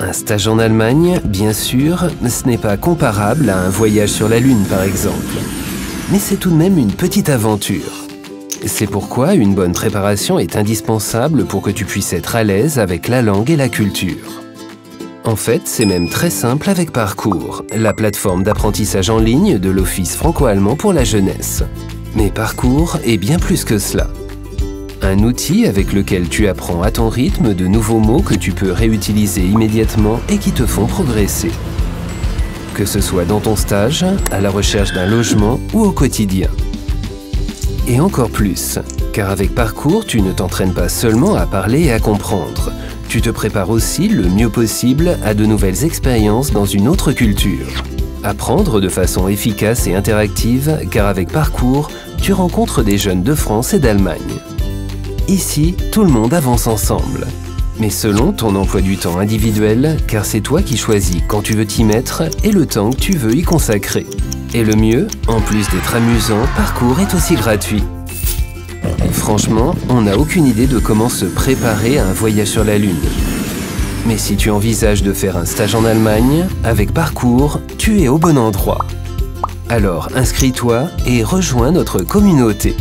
Un stage en Allemagne, bien sûr, ce n'est pas comparable à un voyage sur la Lune par exemple. Mais c'est tout de même une petite aventure. C'est pourquoi une bonne préparation est indispensable pour que tu puisses être à l'aise avec la langue et la culture. En fait, c'est même très simple avec Parcours, la plateforme d'apprentissage en ligne de l'Office franco-allemand pour la jeunesse. Mais Parcours est bien plus que cela. Un outil avec lequel tu apprends à ton rythme de nouveaux mots que tu peux réutiliser immédiatement et qui te font progresser. Que ce soit dans ton stage, à la recherche d'un logement ou au quotidien. Et encore plus, car avec Parcours, tu ne t'entraînes pas seulement à parler et à comprendre. Tu te prépares aussi le mieux possible à de nouvelles expériences dans une autre culture. Apprendre de façon efficace et interactive, car avec Parcours, tu rencontres des jeunes de France et d'Allemagne. Ici, tout le monde avance ensemble. Mais selon ton emploi du temps individuel, car c'est toi qui choisis quand tu veux t'y mettre et le temps que tu veux y consacrer. Et le mieux, en plus d'être amusant, Parcours est aussi gratuit. Franchement, on n'a aucune idée de comment se préparer à un voyage sur la Lune. Mais si tu envisages de faire un stage en Allemagne, avec Parcours, tu es au bon endroit. Alors inscris-toi et rejoins notre communauté.